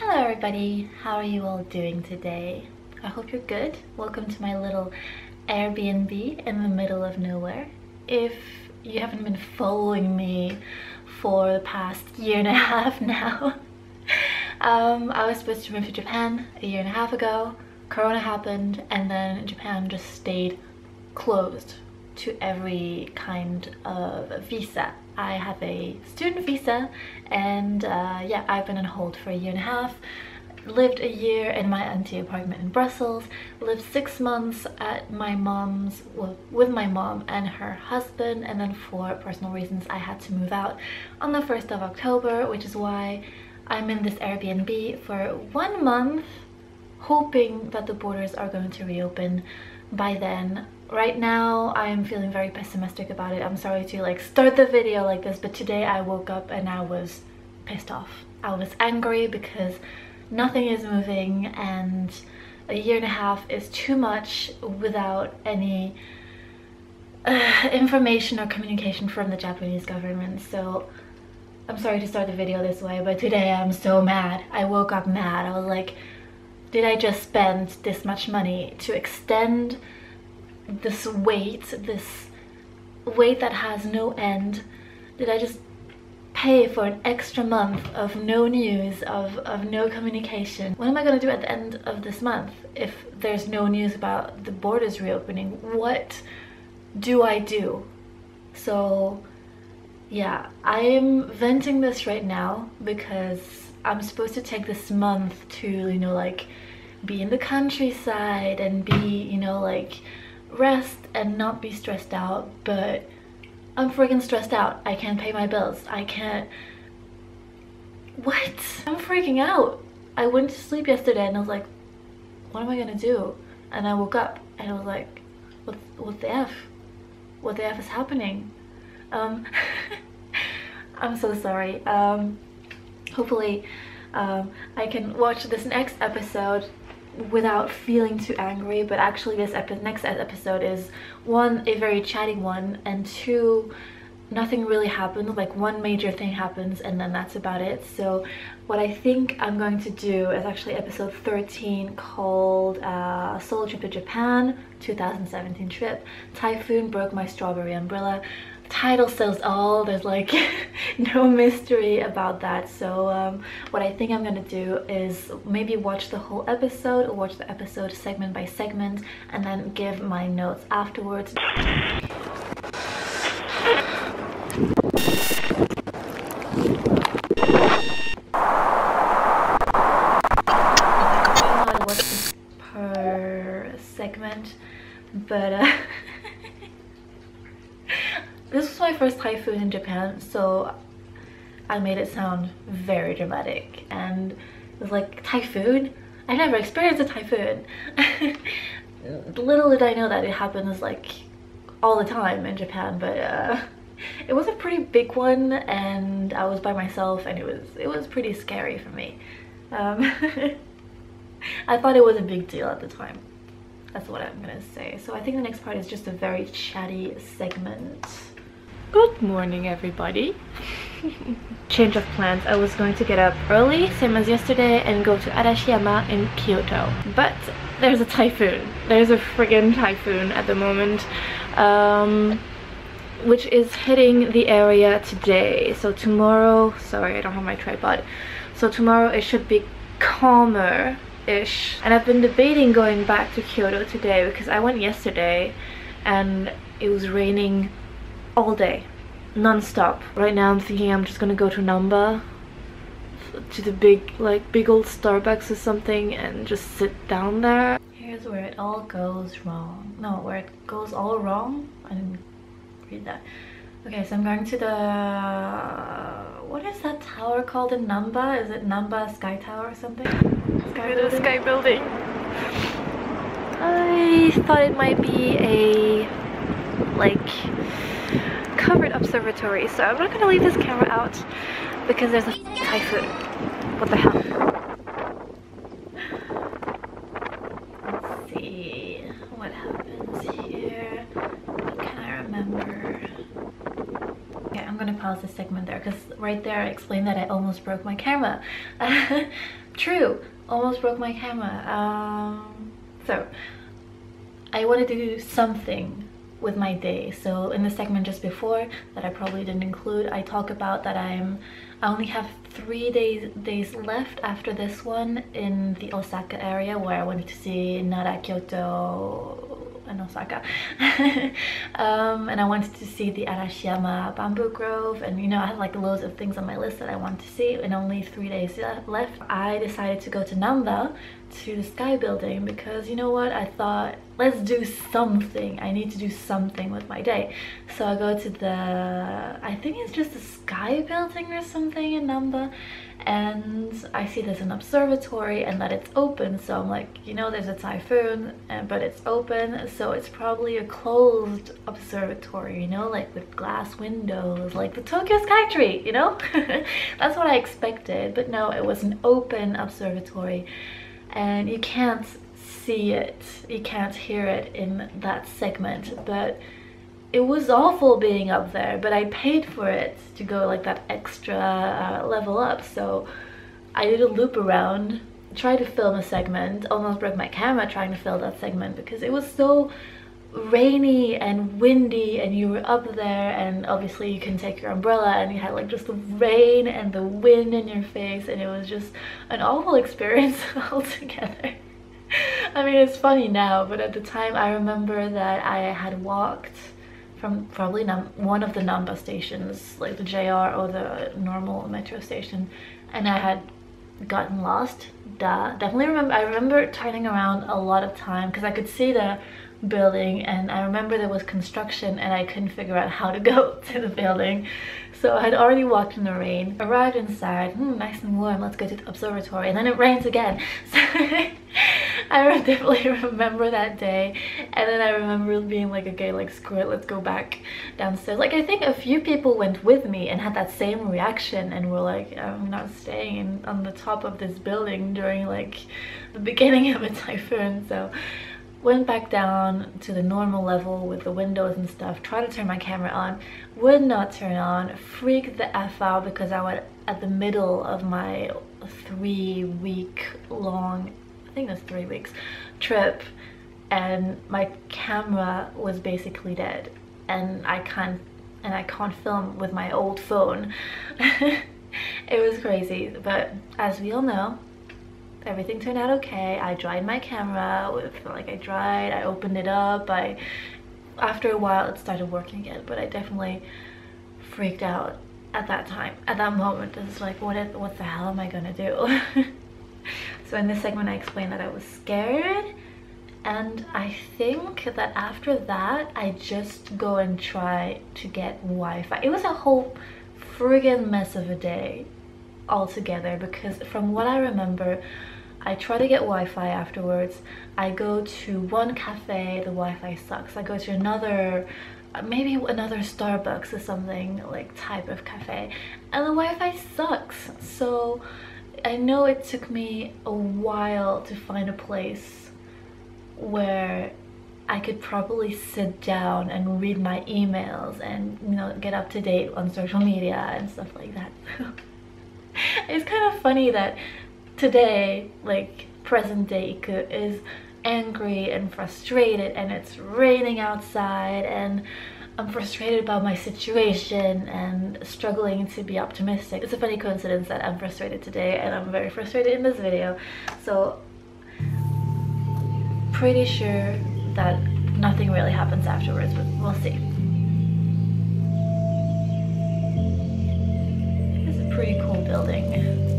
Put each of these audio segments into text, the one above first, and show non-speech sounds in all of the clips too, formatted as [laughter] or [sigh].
Hello everybody, how are you all doing today? I hope you're good. Welcome to my little Airbnb in the middle of nowhere. If you haven't been following me for the past year and a [laughs] half now, um, I was supposed to move to Japan a year and a half ago. Corona happened and then Japan just stayed closed to every kind of visa. I have a student visa and uh, yeah, I've been on hold for a year and a half. Lived a year in my auntie apartment in Brussels, lived six months at my mom's, well, with my mom and her husband, and then for personal reasons I had to move out on the 1st of October, which is why I'm in this Airbnb for one month, hoping that the borders are going to reopen by then right now I'm feeling very pessimistic about it. I'm sorry to like start the video like this, but today I woke up and I was pissed off. I was angry because nothing is moving and a year and a half is too much without any uh, information or communication from the Japanese government. So I'm sorry to start the video this way, but today I'm so mad. I woke up mad. I was like, did I just spend this much money to extend this wait, this wait that has no end? Did I just pay for an extra month of no news, of, of no communication? What am I gonna do at the end of this month if there's no news about the borders reopening? What do I do? So yeah, I am venting this right now because I'm supposed to take this month to, you know, like be in the countryside and be, you know, like rest and not be stressed out, but I'm freaking stressed out. I can't pay my bills. I can't... [laughs] What? I'm freaking out. I went to sleep yesterday and I was like, what am I gonna do? And I woke up and I was like, what, what the F? What the F is happening? Um, [laughs] I'm so sorry. Um, hopefully um, I can watch this next episode without feeling too angry but actually this epi next episode is one a very chatty one and two nothing really happened like one major thing happens and then that's about it. So what I think I'm going to do is actually episode 13 called uh, solo trip to Japan 2017 trip. Typhoon broke my strawberry umbrella title says all. There's like [laughs] no mystery about that. So um, what I think I'm gonna do is maybe watch the whole episode or watch the episode segment by segment and then give my notes afterwards per segment but uh, this was my typhoon in Japan, so I made it sound very dramatic. And it was like, typhoon? I never experienced a typhoon. [laughs] Little did I know that it happens like all the time in Japan, but uh, it was a pretty big one and I was by myself and it was it was pretty scary for me. Um, [laughs] I thought it was a big deal at the time. That's what I'm gonna say. So I think the next part is just a very chatty segment. Good morning everybody. Change of plans. I was going to get up early, same as yesterday, and go to Arashiyama in Kyoto. But there's a typhoon. There's a friggin' typhoon at the moment. Um, which is hitting the area today. So tomorrow, sorry I don't have my tripod. So tomorrow it should be calmer-ish. And I've been debating going back to Kyoto today because I went yesterday and it was raining all day non-stop. Right now i'm thinking i'm just gonna go to namba to the big like big old starbucks or something and just sit down there. Here's where it all goes wrong. No where it goes all wrong? I didn't read that. Okay so i'm going to the what is that tower called in namba? Is it namba sky tower or something? Sky building? sky building. I thought it might be a like covered observatory so I'm not gonna leave this camera out because there's a typhoon what the hell? Let's see what happens here. Can I remember? Okay I'm gonna pause this segment there because right there I explained that I almost broke my camera. [laughs] True, almost broke my camera. Um, so I wanted to do something with my day. So in the segment just before that I probably didn't include, I talk about that I'm I only have three days days left after this one in the Osaka area where I wanted to see Nara, Kyoto, in Osaka. [laughs] um, and I wanted to see the Arashiyama bamboo grove and you know I had like loads of things on my list that I want to see and only three days left. I decided to go to Namba to the sky building because you know what I thought let's do something. I need to do something with my day. So I go to the I think it's just the sky building or something in Namba and I see there's an observatory and that it's open. So I'm like you know there's a typhoon uh, but it's open. So it's probably a closed observatory you know like with glass windows like the Tokyo Skytree you know? [laughs] That's what I expected but no it was an open observatory. And you can't see it you can't hear it in that segment but it was awful being up there but I paid for it to go like that extra uh, level up so I did a loop around tried to film a segment almost broke my camera trying to film that segment because it was so rainy and windy and you were up there and obviously you can take your umbrella and you had like just the rain and the wind in your face and it was just an awful [laughs] experience altogether. I mean it's funny now but at the time I remember that I had walked from probably one of the Namba stations like the JR or the normal metro station and I had gotten lost. Duh definitely remember I remember turning around a lot of time because I could see the building and I remember there was construction and I couldn't figure out how to go [laughs] to the building. So I had already walked in the rain arrived inside hmm, nice and warm let's go to the observatory and then it rains again. [laughs] So I [laughs] definitely remember that day and then I remember being like okay like screw it let's go back downstairs. Like I think a few people went with me and had that same reaction and were like I'm not staying in, on the top of this building during like the beginning of a typhoon. So went back down to the normal level with the windows and stuff tried to turn my camera on would not turn on freaked the f out because i was at the middle of my three week long i think that's three weeks trip and my camera was basically dead. And i can't and i can't film with my old phone. [laughs] It was crazy but as we all know everything turned out okay. I dried my camera. With like i dried. I opened it up. I after a while it started working again but i definitely freaked out at that time at that moment. It's like what is, what the hell am i gonna do? [laughs] So in this segment i explained that i was scared and i think that after that i just go and try to get wi-fi. It was a whole friggin mess of a day altogether because from what i remember I try to get Wi-Fi afterwards. I go to one cafe, the Wi-Fi sucks. I go to another, uh, maybe another Starbucks or something like type of cafe and the Wi-Fi sucks. So I know it took me a while to find a place where I could probably sit down and read my emails and you know get up to date on social media and stuff like that. [laughs] [laughs] it's kind of funny that today, like present day Iku, is angry and frustrated and it's raining outside and I'm frustrated about my situation and struggling to be optimistic. It's a funny coincidence that I'm frustrated today and I'm very frustrated in this video. So pretty sure that nothing really happens afterwards, but we'll see. pretty cool building.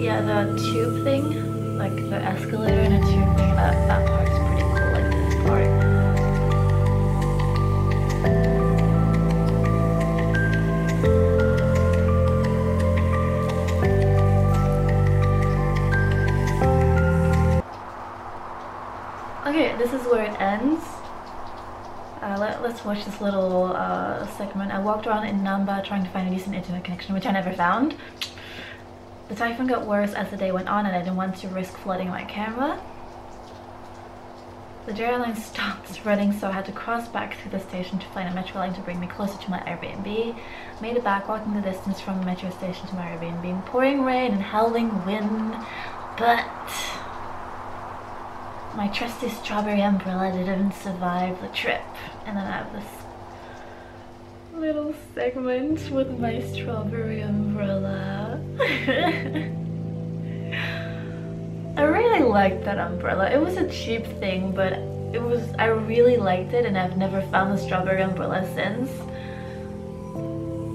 yeah, the tube thing, like the escalator and a tube thing, that, that part's pretty cool, like this part. Okay, this is where it ends. Uh, let, us watch this little uh, segment. I walked around in Namba trying to find a decent internet connection, which I never found. The typhoon got worse as the day went on and I didn't want to risk flooding my camera. The JR line [laughs] stopped running so I had to cross back through the station to find a metro line to bring me closer to my Airbnb. Made it back walking the distance from the metro station to my Airbnb. Pouring rain and howling wind, but my trusty strawberry umbrella didn't survive the trip. And then I have this little segment with my strawberry umbrella. [laughs] I really liked that umbrella. It was a cheap thing, but it was I really liked it and I've never found a strawberry umbrella since.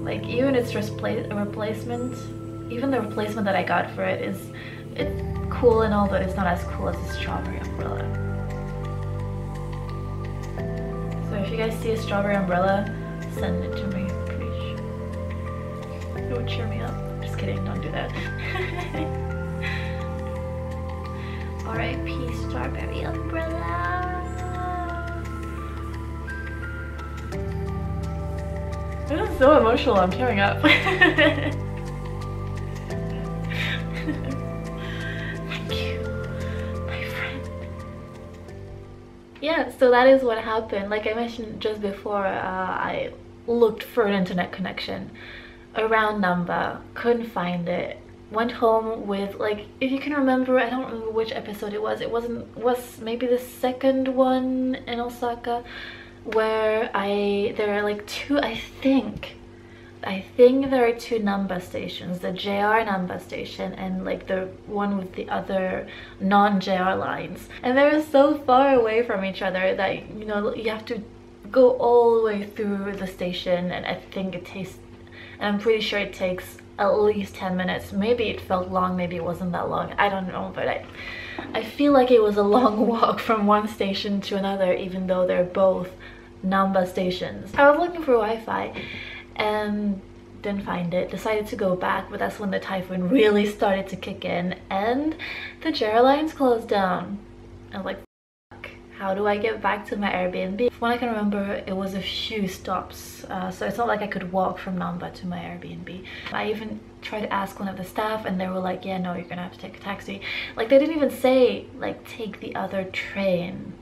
Like even its replacement, even the replacement that I got for it is it's cool and all, but it's not as cool as a strawberry umbrella. So if you guys see a strawberry umbrella, send it to me, please. It would cheer me up. Just kidding, don't do that. [laughs] R.I.P. Strawberry Umbrella. This is so emotional, I'm tearing up. [laughs] Thank you my friend yeah so that is what happened like i mentioned just before uh, i looked for an internet connection around Namba, couldn't find it went home with like if you can remember i don't remember which episode it was it wasn't was maybe the second one in osaka where i there are like two i think I think there are two Namba stations, the JR Namba station and like the one with the other non-JR lines. And they're so far away from each other that, you know, you have to go all the way through the station and I think it takes, and I'm pretty sure it takes at least 10 minutes. Maybe it felt long, maybe it wasn't that long, I don't know, but I, I feel like it was a [laughs] long walk from one station to another even though they're both Namba stations. I was looking for Wi-Fi and didn't find it decided to go back but that's when the typhoon really started to kick in and the JR lines closed down I was like how do I get back to my Airbnb? From I can remember, it was a few stops, uh, so it's not like I could walk from Namba to my Airbnb. I even tried to ask one of the staff and they were like, yeah, no, you're gonna have to take a taxi. Like, they didn't even say, like, take the other train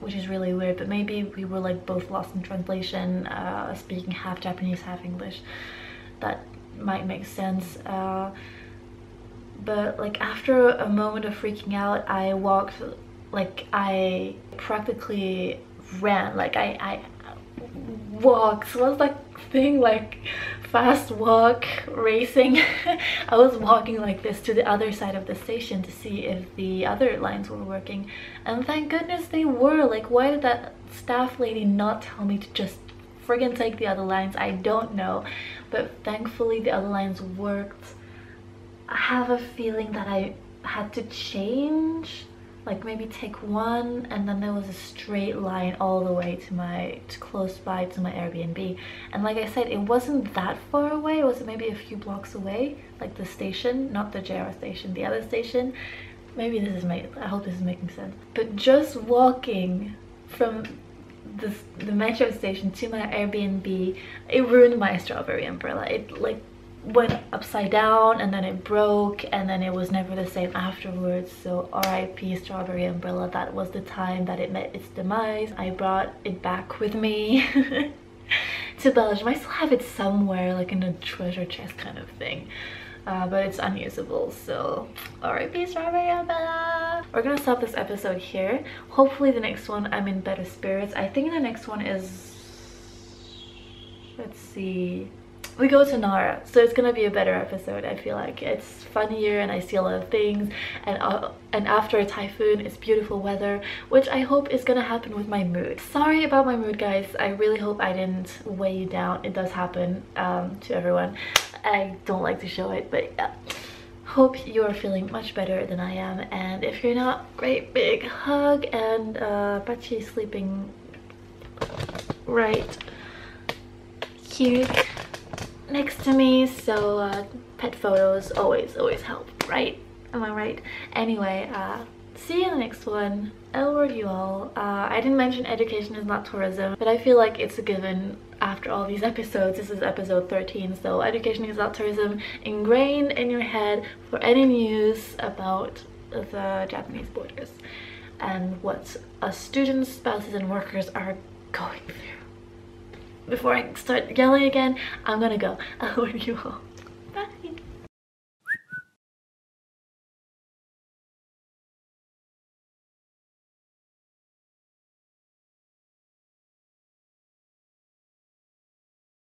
which is really weird but maybe we were like both lost in translation uh, speaking half Japanese half English that might make sense uh, but like after a moment of freaking out I walked like I practically ran like I, I walked. What's that thing like fast walk racing. [laughs] I was walking like this to the other side of the station to see if the other lines were working. And thank goodness they were. Like why did that staff lady not tell me to just friggin take the other lines? I don't know. But thankfully the other lines worked. I have a feeling that I had to change like maybe take one and then there was a straight line all the way to my to close by to my Airbnb. And like I said it wasn't that far away. It was maybe a few blocks away like the station not the JR station the other station. Maybe this is my I hope this is making sense. But just walking from the metro station to my Airbnb it ruined my strawberry umbrella. It like went upside down and then it broke and then it was never the same afterwards. So RIP strawberry umbrella that was the time that it met its demise. I brought it back with me [laughs] to Belgium. I still have it somewhere like in a treasure chest kind of thing uh, but it's unusable so RIP strawberry umbrella. We're gonna stop this episode here. Hopefully the next one I'm in better spirits. I think the next one is let's see we go to Nara so it's gonna be a better episode I feel like. It's funnier and I see a lot of things and uh, and after a typhoon it's beautiful weather which I hope is gonna happen with my mood. Sorry about my mood guys. I really hope I didn't weigh you down. It does happen um, to everyone. I don't like to show it but yeah hope you are feeling much better than I am and if you're not great. Big hug and uh, Pachi sleeping right here next to me so uh, pet photos always always help right am I right anyway uh, see you in the next one. L word you all. Uh, I didn't mention education is not tourism, but I feel like it's a given after all these [laughs] episodes. This is episode 13, so education is not tourism ingrained in your head for any news about the Japanese borders and what students, spouses, and workers are going through. Before I start yelling again, I'm gonna go. [laughs] L word you all.